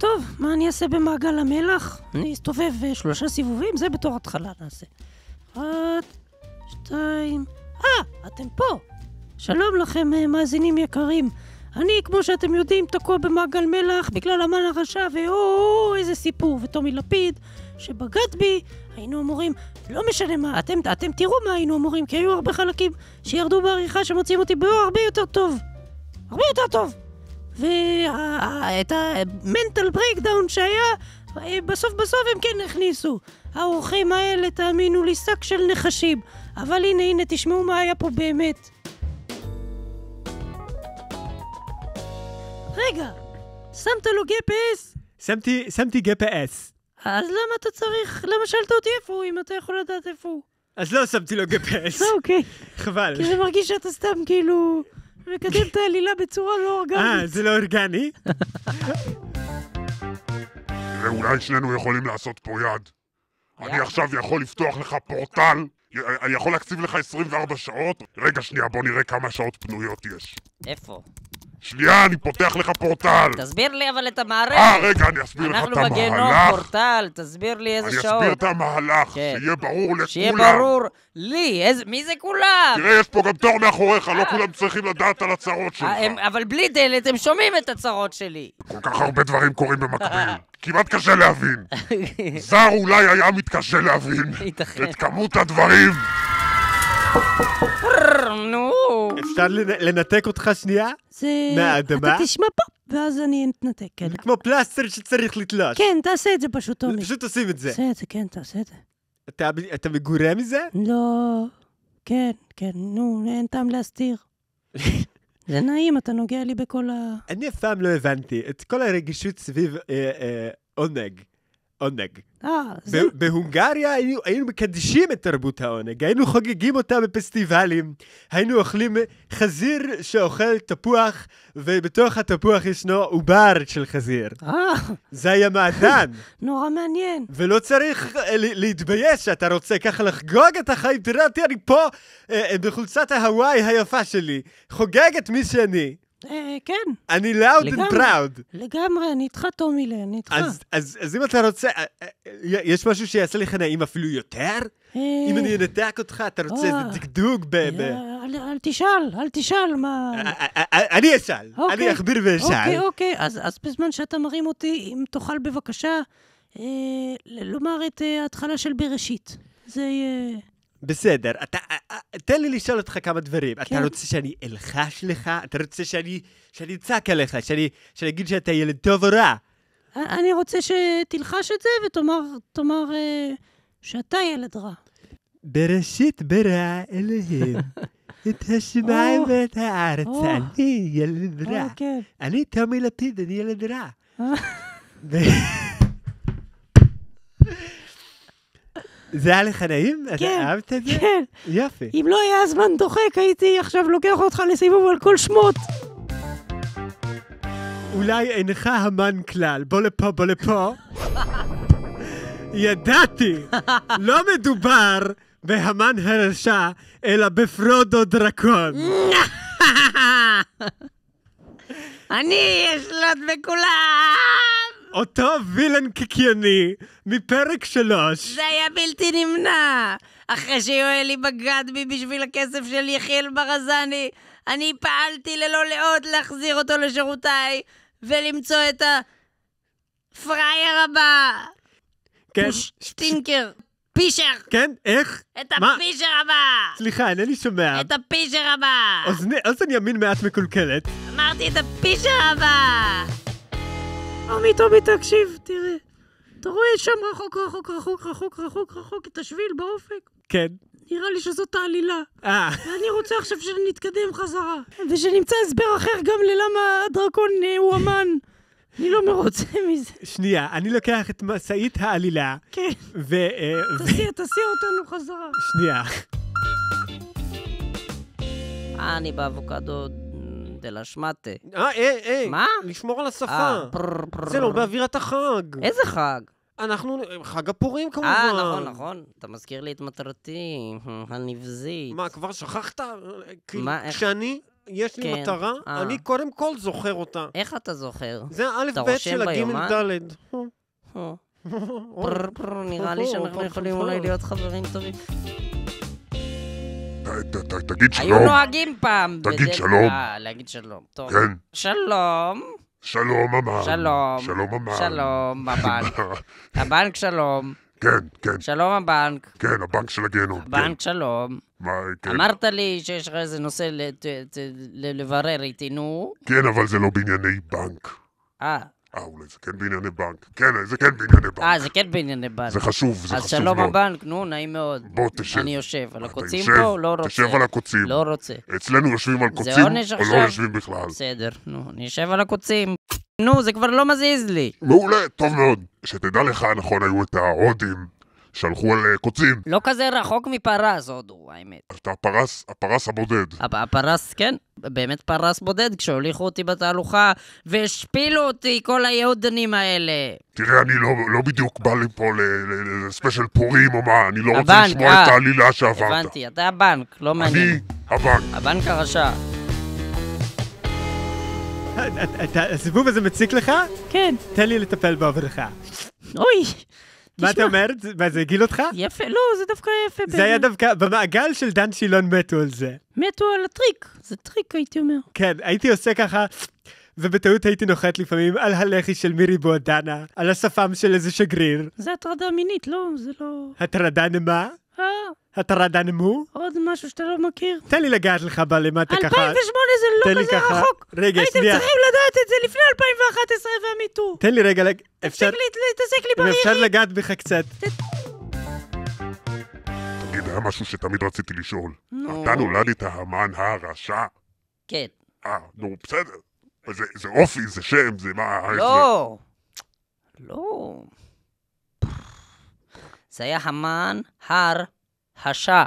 טוב, מה אני אעשה במעגל המלח? אני אסתובב אה, שלושה סיבובים, זה בתור התחלה נעשה. אחת, שתיים... אה, אתם פה! שלום לכם, אה, מאזינים יקרים. אני, כמו שאתם יודעים, תקוע במעגל מלח בגלל המן הרשע, ואו, איזה סיפור. וטומי לפיד, שבגד בי, היינו אמורים, לא משנה מה, אתם, אתם תראו מה היינו אמורים, כי היו הרבה חלקים שירדו בעריכה שמוציאים אותי באור הרבה יותר טוב. הרבה יותר טוב. ואת ה mental breakdown שהיה, בסוף בסוף הם כן הכניסו. האורחים האלה, תאמינו לי, שק של נחשים. אבל הנה, הנה, תשמעו מה היה פה באמת. רגע, שמת לו GPS? שמתי, שמתי GPS. אז למה אתה צריך, למה שאלת אותי איפה הוא, אם אתה יכול לדעת איפה הוא? אז לא שמתי לו GPS. אוקיי, חבל. כי זה מרגיש שאתה סתם כאילו מקדם את העלילה בצורה לא אה, אורגנית. זה לא אורגני? ואולי שנינו יכולים לעשות פה יד. אני עכשיו יכול לפתוח לך פורטל, אני יכול להקציב לך 24 שעות. רגע, שנייה, בוא נראה כמה שעות פנויות יש. איפה? שנייה, אני פותח לך פורטל. תסביר לי אבל את אה, המערכת. רגע, אני אסביר לך אנחנו את בגיהנום, המהלך. פורטל, תסביר לי אני איזה אסביר שעות. את המהלך, כן. שיהיה ברור לכולם. שיהיה ברור לי, איזה- מי זה כולם? תראה, יש פה גם תור מאחוריך, לא כולם צריכים לדעת על הצרות שלך. אה, הם- אבל בלי דלת הם שומעים את הצרות שלי. כל כך הרבה דברים קורים במקביל. כמעט קשה להבין. זר אולי היה מתקשה להבין. את כמות הדברים. אפשר לנ- לנתק אותך שנייה? זה... מהאדמה? אתה תשמע פה, ואז אני אתנתק, כן. זה כמו פלסטר שצריך לתלוש. כן, תעשה את זה פשוט, טומי. פשוט עושים את זה. תעשה את זה, כן, תעשה את זה. אתה- אתה מגורה מזה? לא... כן, כן, נו, אין טעם להסתיר. זה נעים, אתה נוגע לי בכל ה... אני אף פעם לא הבנתי את כל הרגישות סביב אה, אה, עונג. עונג. אה, זה... בהונגריה היינו, היינו מקדשים את תרבות העונג, היינו חוגגים אותה בפסטיבלים, היינו אוכלים חזיר שאוכל תפוח, ובתוך התפוח ישנו עובר של חזיר. אה, זה היה מעדן, נורא מעניין. ולא צריך אה, להתבייש שאתה רוצה ככה לחגוג את החיים. תראה אותי, אני פה בחולצת ההוואי היפה שלי, חוגג את מי שאני. אה, כן, אני loud and לגמרי. proud. לגמרי, אני איתך, טומילה, אני איתך. אז, אם אתה רוצה, אה, אה, יש משהו שיעשה לך נעים אפילו יותר? אם אני אנתק אותך, אתה רוצה. איזה דגדוג ב... אל אל תשאל, אל תשאל מה... אני אשאל, אוקיי. אני אכביר ואשאל. אוקיי, אוקיי, אז בזמן שאתה מרים אותי, אם תוכל בבקשה לומר את ההתחלה של בראשית. זה יהיה... בסדר, אתה, אה, אה, תן לי לשאול אותך כמה דברים. אתה כן. רוצה שאני אלחש לך? אתה רוצה שאני שאני אצעק עליך? שאני שאני אגיד שאתה ילד טוב או רע? אני רוצה שתלחש את זה ותאמר תאמר, אה, שאתה ילד רע. בראשית ברא אלוהים את השמיים ואת הארץ. אני ילד רע. אה, כן. אני טומי לפיד, אני ילד רע. אה. ו- זה היה לך נעים? אתה כן, אהבת את זה? כן. יופי. אם לא היה הזמן דוחק, הייתי עכשיו לוקח אותך לסיבוב על כל שמות. אולי אינך המן כלל. בוא לפה, בוא לפה. ידעתי! לא מדובר בהמן הרשע, אלא בפרודו דרקון. אני אשלוט בכולם! אותו וילן קיקיוני מפרק שלוש. זה היה בלתי נמנע! אחרי שיואלי בגד בי בשביל הכסף של יחיאל ברזני, אני פעלתי ללא לאות להחזיר אותו לשורותיי ולמצוא את הפראייר הבא! כן, שטינקר! פישר! כן, איך? את מה? הפישר הבא! סליחה, אינני שומע. את הפישר הבא! אוזני- אוזן ימין מעט מקולקלת. אמרתי את הפישר הבא! טומי, טומי, תקשיב, תראה. אתה רואה שם רחוק, רחוק, רחוק, רחוק, רחוק, רחוק את השביל באופק? כן. נראה לי שזאת העלילה. אה, ואני רוצה עכשיו שנתקדם חזרה. ושנמצא הסבר אחר גם ללמה הדרקון אה, הוא אמן. אני לא מרוצה מזה. שנייה, אני לוקח את משאית העלילה, כן, ו... אה, ו- תסיע, תסיע אותנו חזרה. שנייה. אני באבוקדו דלה שמטה. אה, היי, היי. מה? לשמור על השפה. אה, פרר, פרר. זה לא באווירת החג. איזה חג? אנחנו... חג הפורים כמובן. אה, נכון, נכון. אתה מזכיר לי את מטרתי הנבזית. מה, כבר שכחת? כי מה, איך? כשאני יש לי כן. מטרה, אה. אני קודם כל זוכר אותה. איך אתה זוכר? זה האלף-בית של? הגימל-דלת. אה, נראה לי שאנחנו יכולים אולי להיות חברים טובים. תגיד היו שלום. נוהגים פעם. תגיד שלום. להגיד שלום. טוב. כן. שלום. שלום, אמן. שלום. שלום, אמן. שלום, הבנק. הבנק שלום. כן, כן, שלום הבנק. כן, הבנק של הגיהנום. כן. הבנק שלום. מה, כן. אמרת לי שיש לך איזה נושא לת- לברר איתי, נו. כן, אבל זה לא בענייני בנק. אה, אה, אולי זה כן בענייני בנק. כן, זה כן בענייני בנק. אה, זה כן בענייני בנק. זה חשוב, זה אז חשוב שלום מאוד. הבנק, נו, נעים מאוד. בוא, תשב. אני יושב. על הקוצים פה? לא רוצה. תשב על הקוצים. לא רוצה. אצלנו יושבים על קוצים, או לא? יושבים בכלל. בסדר, נו, אני אשב על הקוצים. נו, זה כבר לא מזיז לי. מעולה, טוב מאוד. שתדע לך, נכון, היו את ההודים שהלכו על אה, קוצים. לא כזה רחוק מפרס, הודו, האמת. אתה הפרס, הפרס הבודד. הפ- הפרס, כן, באמת פרס בודד, כשהוליכו אותי בתהלוכה והשפילו אותי, כל היהודנים האלה. תראה, אני לא, לא בדיוק בא לי פה לספיישל פורים או מה, אני לא רוצה הבנק, לשמוע אה. את העלילה שעברת. הבנתי, אתה הבנק, לא מעניין. אני הבנק. הבנק הרשע. אתה- אתה- הסיבוב הזה מציק לך? כן. תן לי לטפל בעבודך. אוי, מה אתה. אומר? מה, זה הגעיל אותך? יפה, לא, זה דווקא יפה. זה היה. דווקא, במעגל של דן שילון מתו על זה. מתו על הטריק, זה טריק, הייתי אומר. כן, הייתי עושה ככה, ובטעות הייתי נוחת לפעמים על הלחי של מירי בוהדנה, על השפם של איזה שגריר. זה הטרדה מינית, לא, זה לא... הטרדה נמה? הטרדה נמו? עוד משהו שאתה לא מכיר. תן לי לגעת לך בלמטה ככה. 2008 זה לא כזה ככה. רחוק. רגע, הייתם שנייה. צריכים לדעת את זה לפני 2011 והמיטו. תן לי רגע, אפשר תפסיק לי להתעסק לי אם אפשר. לגעת בך קצת. תגיד, היה משהו שתמיד רציתי לשאול. נו. אתה נולדת המן הרשע? כן. אה, נו, בסדר. זה, זה אופי, זה שם, זה מה... לא. לא. זה היה המן הר השע.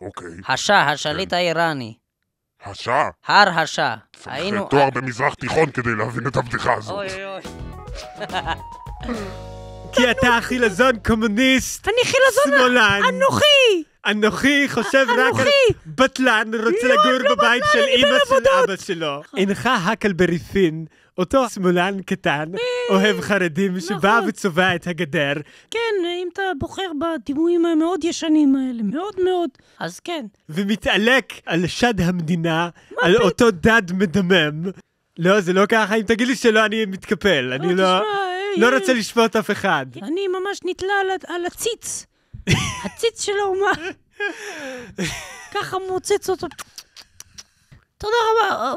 זה? אוקיי. השע, השליט האיראני. השעה. הר השע. צריך היינו... תואר במזרח תיכון כדי להבין את הבדיחה הזאת. אוי אוי אוי. כי אתה חילזון קומוניסט, אני חילזון שמאלן. אנוכי! אנוכי חושב רק על! בטלן, רוצה לא, לגור לא בבית בטלן, של אימא של. אבא שלו. אינך הקלבריפין, אותו שמאלן קטן, אוהב חרדים, שבא נכון. וצובע את הגדר. כן, אם אתה בוחר בדימויים המאוד ישנים האלה, מאוד מאוד, אז כן. ומתעלק על שד המדינה, על אותו דד מדמם. לא, זה לא ככה, אם תגיד לי שלא, אני מתקפל. אני לא... תשמע, היי, לא היי. רוצה לשפוט אף אחד. אני ממש נתלה על הציץ. הציץ של האומה. ככה מוצץ אותו. תודה רבה.